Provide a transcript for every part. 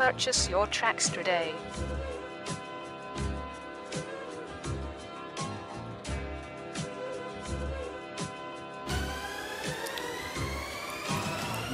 Purchase your tracks today.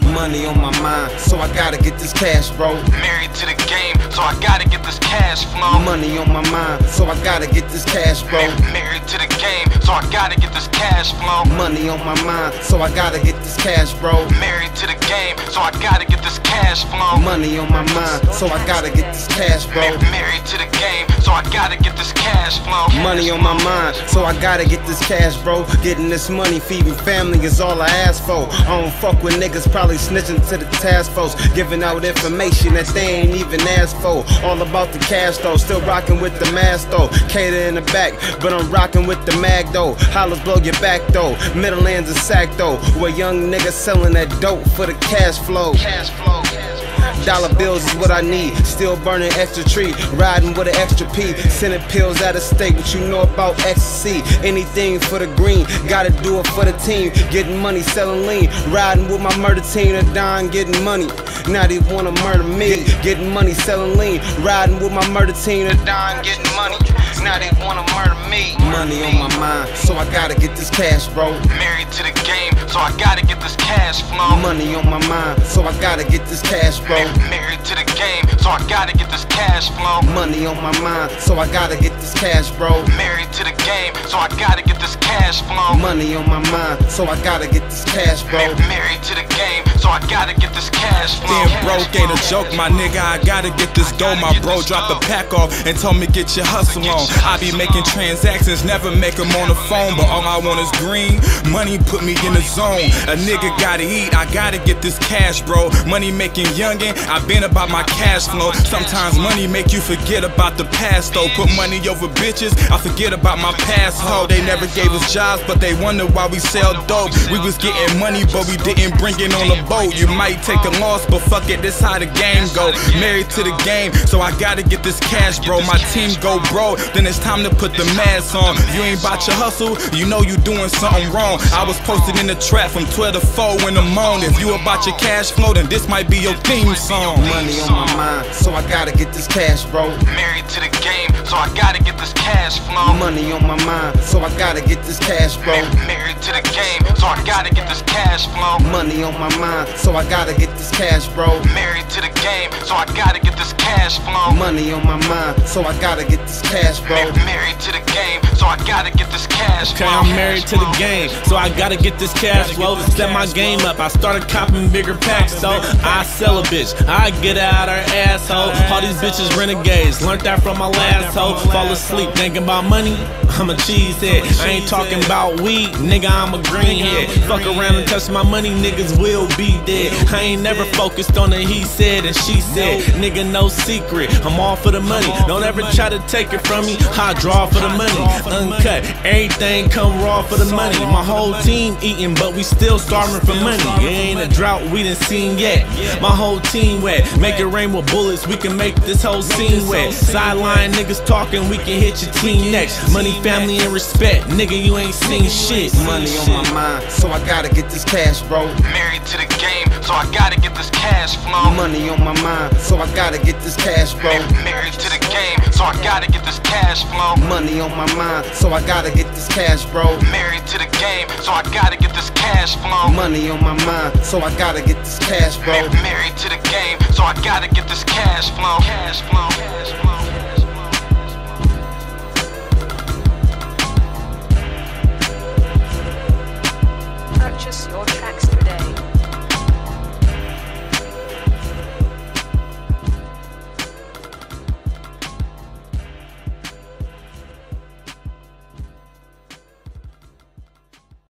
Money on my mind, so I gotta get this cash, bro. Married to the game, so I gotta get this cash flow. Money on my mind, so I gotta get this cash, flow. Married to the game, so I gotta get this cash flow. Money on my mind, so I gotta get this cash, bro. Married to the game, so I gotta get this cash flow. Money on my mind, so I gotta get this cash, bro. Married to the game, so I gotta get this cash flow. Money on my mind, so I gotta get this cash, bro. Getting this money, feeding family is all I ask for. I don't fuck with niggas, probably snitching to the task force, giving out information that they ain't even asked for. All about the cash though, still rocking with the mask though. Cater in the back, but I'm rocking with the mag though. Hollers blow your back though. Middlelands a sack though. Where young niggas selling that dope for the cash flow. Cash flow. Dollar bills is what I need. Still burning extra tree, riding with an extra P. Sending pills out of state. What you know about ecstasy? Anything for the green, gotta do it for the team. Getting money, selling lean, riding with my murder team. A dime, getting money. Now they wanna murder me. Getting money, selling lean, riding with my murder team. A dime, getting money. Now they wanna murder me. Money on my mind, so I gotta get this cash, bro. Married to the game, so I gotta get this cash flow. Money on my mind, so I gotta get this cash, bro. Married to the game, so I gotta get this cash flow. Money on my mind, so I gotta get this cash, bro. Married to the game, so I gotta get this cash flow. Money on my mind, so I gotta get this cash, bro. Married to the game, so I gotta get this cash flow. Being broke ain't a joke, my nigga. I gotta get this dough. My bro dropped the pack off and told me get your hustle on. I be making transactions, never make them on the phone, but all I want is green. Money put me in the zone. A nigga gotta eat, I gotta get this cash, bro. Money making youngin', I been about my cash flow. Sometimes money make you forget about the past, though. Put money over bitches, I forget about my past, ho. They never gave us jobs, but they wonder why we sell dope. We was getting money, but we didn't bring it on the boat. You might take a loss, but fuck it, this how the game go. Married to the game, so I gotta get this cash, bro. My team go bro, then it's time to put the mask on. If you ain't about your hustle, you know you doing something wrong. I was posted in the trap from 12 to 4 in the morning. If you about your cash flow, then this might be your theme song. Money on my mind, so I gotta get this cash, bro. Married to the game, so I gotta get this cash flow. Money on my mind, so I gotta get this cash, bro. Married to the game, so I gotta get this cash flow. Money on my mind, so I gotta get this cash, bro. Married to the game, so I gotta get this cash flow. Money on my mind, so I gotta get this cash, bro. Married to the game, so I gotta get this cash flow. Okay, flow. I'm married to the game, so I gotta get this cash flow. Step my game up. I started copping bigger packs, so I sell a bitch. I get out her asshole. All these bitches renegades. Learned that from my last hoe. Fall asleep thinking about money. I'm a cheesehead. I ain't talking about weed, nigga. I'm a greenhead. Fuck around and touch my money, niggas will be dead. I ain't never focused on the he said and she said. Nigga, no secret. I'm all for the money. Don't ever try to take it from me. I draw for the money. Uncut. Everything come raw for the money. My whole team eating, but we still starving for money. It ain't a drought we didn't seen yet. My whole team wet. Make it rain with bullets. We can make this whole scene wet. Sideline niggas talking, we can hit your team next. Money, family, and respect. Nigga, you ain't seen shit. Money on my mind, so I gotta get this cash, bro. Married to the game, so I gotta get this cash flow. Money on my mind, so I gotta get this cash, bro. Married to the game, so I gotta get this cash flow. Money on my mind, so I gotta get this cash, bro. Married to the game, so I gotta get this cash flow. Money on my mind, so I gotta get this cash, bro. Married to the game, so I gotta get this cash flow. Cash flow. Cash flow. Purchase your